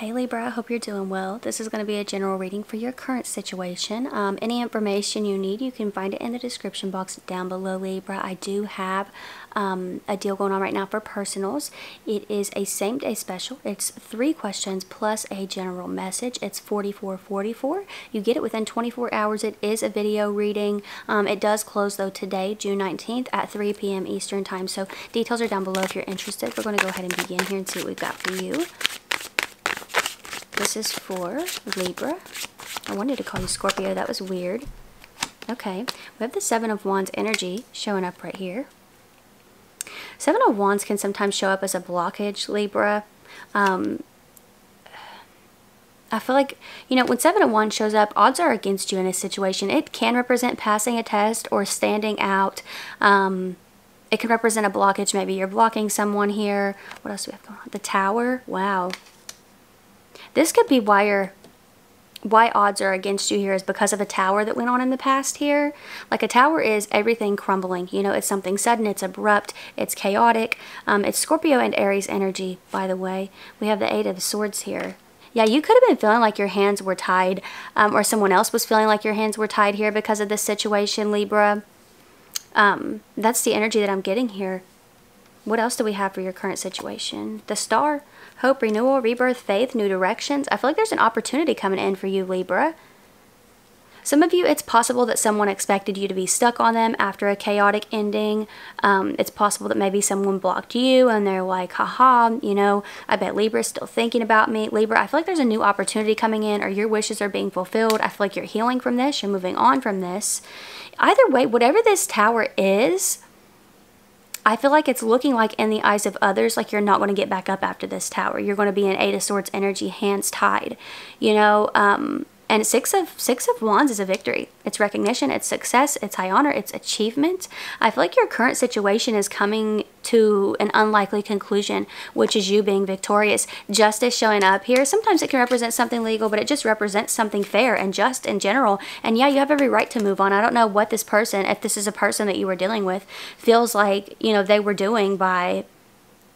Hey Libra, I hope you're doing well. This is going to be a general reading for your current situation. Um, any information you need, you can find it in the description box down below Libra. I do have um, a deal going on right now for personals. It is a same day special. It's three questions plus a general message. It's 44.44. You get it within 24 hours. It is a video reading. Um, it does close though today, June 19th at 3 p.m. Eastern time. So details are down below if you're interested. We're going to go ahead and begin here and see what we've got for you. This is for Libra. I wanted to call you Scorpio. That was weird. Okay. We have the Seven of Wands energy showing up right here. Seven of Wands can sometimes show up as a blockage, Libra. Um, I feel like, you know, when Seven of Wands shows up, odds are against you in a situation. It can represent passing a test or standing out. Um, it can represent a blockage. Maybe you're blocking someone here. What else do we have going on? The Tower. Wow. This could be why your why odds are against you here is because of a tower that went on in the past here. Like a tower is everything crumbling. You know, it's something sudden, it's abrupt, it's chaotic. Um, it's Scorpio and Aries energy, by the way. We have the Eight of Swords here. Yeah, you could have been feeling like your hands were tied um, or someone else was feeling like your hands were tied here because of this situation, Libra. Um, that's the energy that I'm getting here. What else do we have for your current situation? The star, hope, renewal, rebirth, faith, new directions. I feel like there's an opportunity coming in for you, Libra. Some of you, it's possible that someone expected you to be stuck on them after a chaotic ending. Um, it's possible that maybe someone blocked you and they're like, haha, you know, I bet Libra's still thinking about me. Libra, I feel like there's a new opportunity coming in or your wishes are being fulfilled. I feel like you're healing from this, you're moving on from this. Either way, whatever this tower is, I feel like it's looking like in the eyes of others, like you're not going to get back up after this tower. You're going to be in Eight of Swords energy, hands tied. You know, um, and six of six of wands is a victory. It's recognition, it's success, it's high honor, it's achievement. I feel like your current situation is coming to an unlikely conclusion, which is you being victorious. Justice showing up here. Sometimes it can represent something legal, but it just represents something fair and just in general. And yeah, you have every right to move on. I don't know what this person, if this is a person that you were dealing with, feels like, you know, they were doing by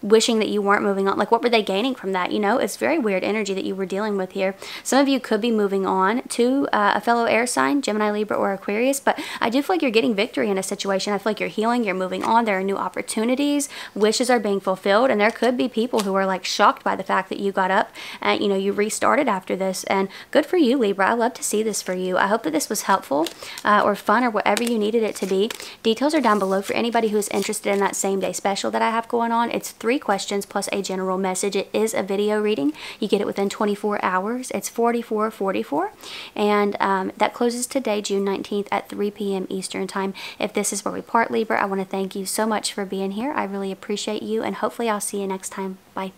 wishing that you weren't moving on. Like, what were they gaining from that? You know, it's very weird energy that you were dealing with here. Some of you could be moving on to uh, a fellow air sign, Gemini, Libra, or Aquarius, but I do feel like you're getting victory in a situation. I feel like you're healing, you're moving on. There are new opportunities, wishes are being fulfilled, and there could be people who are like shocked by the fact that you got up and, you know, you restarted after this. And good for you, Libra. I love to see this for you. I hope that this was helpful uh, or fun or whatever you needed it to be. Details are down below for anybody who is interested in that same day special that I have going on. It's three three questions plus a general message. It is a video reading. You get it within 24 hours. It's 44.44 and um, that closes today, June 19th at 3 p.m. Eastern Time. If this is where we part, Libra, I want to thank you so much for being here. I really appreciate you and hopefully I'll see you next time. Bye.